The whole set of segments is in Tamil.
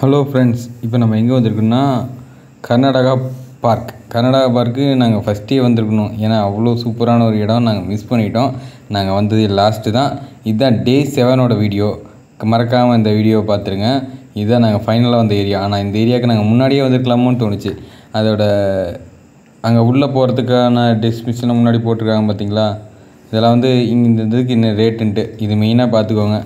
ஹலோ ஃப்ரெண்ட்ஸ் இப்போ நம்ம எங்கே வந்திருக்கோம்னா கர்நாடகா பார்க் கர்நாடகா பார்க்கு நாங்கள் ஃபஸ்ட்டே வந்திருக்கணும். ஏன்னா அவ்வளோ சூப்பரான ஒரு இடம் நாங்கள் மிஸ் பண்ணிட்டோம். நாங்கள் வந்தது லாஸ்ட்டு தான். இதுதான் டே செவனோட வீடியோ மறக்காமல் இந்த வீடியோவை பார்த்துருங்க. இதுதான் நாங்கள் ஃபைனலாக வந்த ஏரியா ஆனால் இந்த ஏரியாவுக்கு நாங்கள் முன்னாடியே வந்திருக்கலாமோன்னு தோணுச்சு. அதோட அங்கே உள்ளே போகிறதுக்கான டெஸ்டினேஷனை முன்னாடி போட்டிருக்காங்க பார்த்தீங்களா இதெல்லாம் வந்து இங்கே இந்த இதுக்கு இன்னும் ரேட்டுன்ட்டு இது மெயினாக பார்த்துக்கோங்க.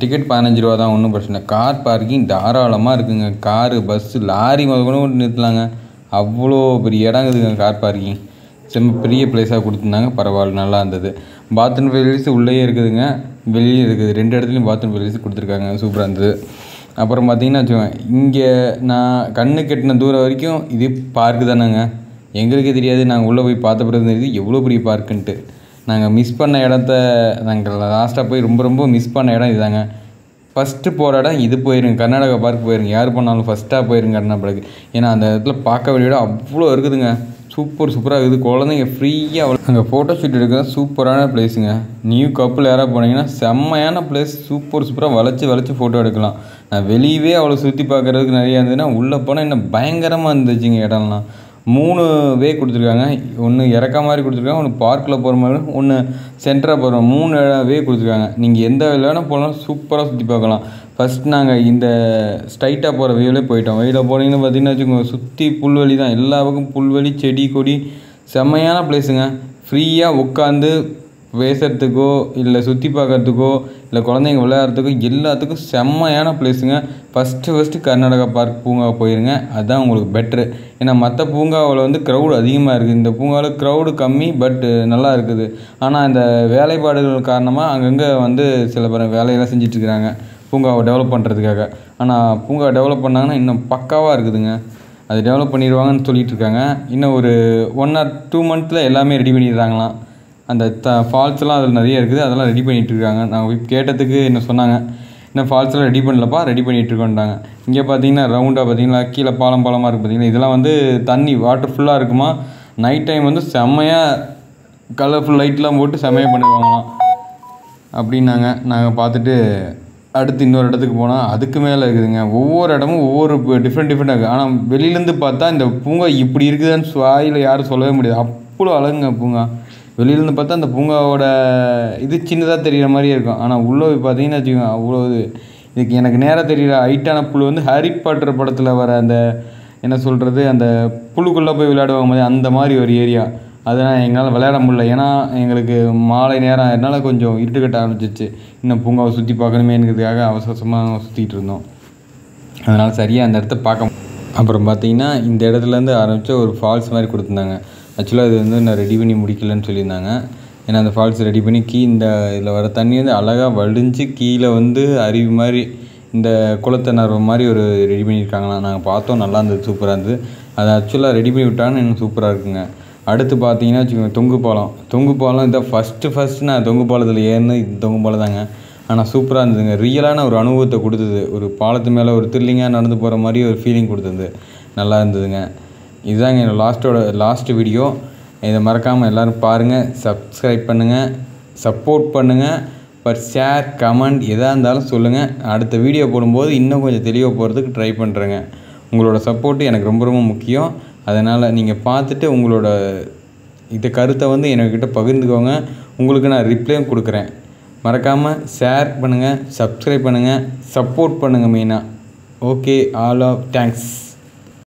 டிக்கெட் பதினஞ்சு ரூபா தான் ஒன்றும் பிரச்சனை இல்லை. கார் பார்க்கிங் தாராளமாக இருக்குங்க. காரு பஸ்ஸு லாரி முதல்கூட நிறுத்தலாங்க. அவ்வளோ பெரிய இடம் இருக்குதுங்க கார் பார்க்கிங் செம்ம பெரிய பிளேஸாக கொடுத்துருந்தாங்க. பரவாயில்ல நல்லா இருந்தது. பாத்ரூம் ஃபெசிலிட்டிஸ் உள்ளேயே இருக்குதுங்க. வெளியே இருக்குது. ரெண்டு இடத்துலையும் பாத்ரூம் ஃபெசிலிட்டிஸ் கொடுத்துருக்காங்க. சூப்பராக இருந்தது. அப்புறம் பார்த்தீங்கன்னா வச்சுக்கோங்க இங்கே நான் கண்ணு கெட்டின தூரம் வரைக்கும் இது பார்க்கு தானேங்க. எங்களுக்கே தெரியாது. நாங்கள் உள்ளே போய் பார்த்த பிறகு தெரியுது எவ்வளோ பெரிய பார்க்குன்ட்டு நாங்கள் மிஸ் பண்ண இடத்த நாங்கள் லாஸ்ட்டாக போய் ரொம்ப ரொம்ப மிஸ் பண்ண இடம் இதுதாங்க. ஃபஸ்ட்டு போகிற இடம் இது போயிருங்க கர்நாடகா பார்க் போயிருங்க. யார் பண்ணாலும் ஃபஸ்ட்டாக போயிருங்க கர்நாடகாக்கு. ஏன்னா அந்த இடத்துல பார்க்க வேண்டிய இடம் அவ்வளோ இருக்குதுங்க. சூப்பர் சூப்பராக இருக்குது. குழந்தைங்க ஃப்ரீயாக அங்கே ஃபோட்டோ ஷூட் எடுக்கிற சூப்பரான பிளேஸுங்க நியூ கப்பில் யாராவது போனீங்கன்னா செம்மையான பிளேஸ் சூப்பர் சூப்பராக வளைச்சி வளைச்சி ஃபோட்டோ எடுக்கலாம். நான் வெளியவே அவ்வளோ சுற்றி பார்க்குறதுக்கு நிறையா இருந்ததுன்னா உள்ளே போனால் இன்னும் பயங்கரமாக இருந்துச்சுங்க இடம்லாம். மூணு வே கொடுத்துருக்காங்க. ஒன்று இறக்க மாதிரி கொடுத்துருக்காங்க ஒன்று பார்க்கில் போகிற மாதிரி ஒன்று சென்டராக போகிற மூணு வே கொடுத்துருக்காங்க. நீங்கள் எந்த வேணால் போனாலும் சூப்பராக சுற்றி பார்க்கலாம். ஃபஸ்ட் நாங்கள் இந்த ஸ்ட்ரைட்டாக போகிற வேவிலே போயிட்டோம். வெயில் போனீங்கன்னு பார்த்தீங்கன்னா வச்சுக்கோங்க சுற்றி புல்வெளி தான். எல்லா பக்கம் புல்வெளி செடி கொடி செம்மையான பிளேஸுங்க ஃப்ரீயாக உட்காந்து பேசுகிறதுக்கோ இல்லை சுற்றி பார்க்குறதுக்கோ இல்லை குழந்தைங்க விளையாடுறதுக்கோ எல்லாத்துக்கும் செம்மையான பிளேஸுங்க ஃபஸ்ட்டு ஃபஸ்ட்டு கர்நாடகா பார்க் பூங்கா போயிருங்க. அதுதான் உங்களுக்கு பெட்ரு ஏன்னா மற்ற பூங்காவில் வந்து க்ரௌடு அதிகமாக இருக்குது இந்த பூங்காவில் க்ரௌடு கம்மி பட் நல்லா இருக்குது. ஆனால் இந்த வேலைப்பாடுகள் காரணமாக அங்கங்கே வந்து சில பேர் வேலையெல்லாம் செஞ்சிட்ருக்குறாங்க. பூங்காவை டெவலப் பண்ணுறதுக்காக ஆனால் பூங்கா டெவலப் பண்ணாங்கன்னா இன்னும் பக்காவாக இருக்குதுங்க. அது டெவலப் பண்ணிடுவாங்கன்னு சொல்லிகிட்ருக்காங்க இன்னும் ஒரு ஒன் ஆர் டூ மந்த்தில் எல்லாமே ரெடி பண்ணிடுறாங்களாம். அந்த த ஃபால்ஸ்லாம் அதில் நிறைய இருக்குது. அதெல்லாம் ரெடி பண்ணிகிட்டு இருக்காங்க. நாங்கள் போய் கேட்டதுக்கு என்ன சொன்னாங்க இன்னும் ஃபால்ஸ்லாம் ரெடி பண்ணலப்பா ரெடி பண்ணிகிட்டு இங்கே பார்த்தீங்கன்னா ரவுண்டாக பார்த்தீங்கன்னா கீழே பாலம் பாலமாக இருக்குது பார்த்தீங்கன்னா இதெல்லாம் வந்து தண்ணி வாட்டர் ஃபுல்லாக இருக்குமா? நைட் டைம் வந்து செம்மையாக கலர்ஃபுல் லைட்லாம் போட்டு செம்மையாக பண்ணிடுவாங்களாம். அப்படின்னாங்க. நாங்கள் பார்த்துட்டு அடுத்து இன்னொரு இடத்துக்கு போனால் அதுக்கு மேலே இருக்குதுங்க. ஒவ்வொரு இடமும் ஒவ்வொரு டிஃப்ரெண்ட் டிஃப்ரெண்ட்டாக இருக்குது ஆனால் வெளியிலேருந்து பார்த்தா இந்த பூங்கா இப்படி இருக்குதுன்னு வாயில் யாரும் சொல்லவே முடியாது. அவ்வளோ அழகுங்க பூங்கா. வெளியிலேருந்து பார்த்தா அந்த பூங்காவோட இது சின்னதாக தெரிகிற மாதிரியே இருக்கும். ஆனால் உள்ளே போய் பார்த்தீங்கன்னா வச்சுக்கோங்க அவ்வளோ இது. இதுக்கு எனக்கு நேராக தெரிகிற ஹைட்டான புல் வந்து ஹாரி பாட்டர் படத்தில் வர அந்த என்ன சொல்கிறது அந்த புழுக்குள்ளே போய் விளையாடுவாங்க மாதிரி அந்த மாதிரி ஒரு ஏரியா. அதனால் எங்களால் விளையாட முடியல. ஏன்னா எங்களுக்கு மாலை நேரம் என்னால் கொஞ்சம் இருட்டு கட்ட ஆரம்பிச்சிச்சு இன்னும் பூங்காவை சுற்றி பார்க்கணுமேங்கிறதுக்காக அவசரமாக சுற்றிட்டு இருந்தோம். அதனால் சரியாக அந்த இடத்த பார்க்க அப்புறம் பார்த்தீங்கன்னா இந்த இடத்துலேருந்து ஆரம்பித்த ஒரு ஃபால்ஸ் மாதிரி கொடுத்துருந்தாங்க. ஆக்சுவலாக இது வந்து நான் ரெடி பண்ணி முடிக்கலன்னு சொல்லியிருந்தாங்க. ஏன்னா அந்த ஃபால்ஸ் ரெடி பண்ணி கீ இந்த இதில் வர தண்ணி வந்து அழகாக வடிஞ்சு கீழே வந்து அருவி மாதிரி இந்த குளத்தை நடுற மாதிரி ஒரு ரெடி பண்ணியிருக்காங்களாம். நாங்கள் பார்த்தோம் நல்லா இருந்தது சூப்பராக இருந்தது. அதை ஆக்சுவலாக ரெடி பண்ணி விட்டான்னு எனக்கு சூப்பராக இருக்குங்க. அடுத்து பார்த்தீங்கன்னா வச்சுக்கோங்க தொங்கு பாலம். தொங்கு பாலம் இதான் ஃபஸ்ட்டு ஃபஸ்ட்டு நான் தொங்கு பாலத்தில் ஏறினது இது தொங்கு பாலம் தாங்க. ஆனால் சூப்பராக இருந்ததுங்க. ரியலான ஒரு அனுபவத்தை கொடுத்தது. ஒரு பாலத்து மேலே ஒரு த்ரில்லிங்காக நடந்து போகிற மாதிரி ஒரு ஃபீலிங் கொடுத்தது. நல்லா இருந்ததுங்க. இதுதாங்க என்னோடய லாஸ்ட்டோட லாஸ்ட் வீடியோ. இதை மறக்காமல் எல்லோரும் பாருங்கள் சப்ஸ்கிரைப் பண்ணுங்கள் சப்போர்ட் பண்ணுங்கள் பட் ஷேர் கமெண்ட் எதாக இருந்தாலும் சொல்லுங்கள் அடுத்த வீடியோ போடும்போது இன்னும் கொஞ்சம் தெளிவாக போகிறதுக்கு ட்ரை பண்ணுறேங்க உங்களோட சப்போர்ட்டு எனக்கு ரொம்ப ரொம்ப முக்கியம். அதனால் நீங்கள் பார்த்துட்டு உங்களோட இந்த கருத்தை வந்து என்கிட்ட பகிர்ந்துக்கோங்க. உங்களுக்கு நான் ரிப்ளையும் கொடுக்குறேன். மறக்காமல் ஷேர் பண்ணுங்கள் சப்ஸ்கிரைப் பண்ணுங்கள் சப்போர்ட் பண்ணுங்கள் மெயினாக ஓகே ஆல் ஆஃப் தேங்க்ஸ்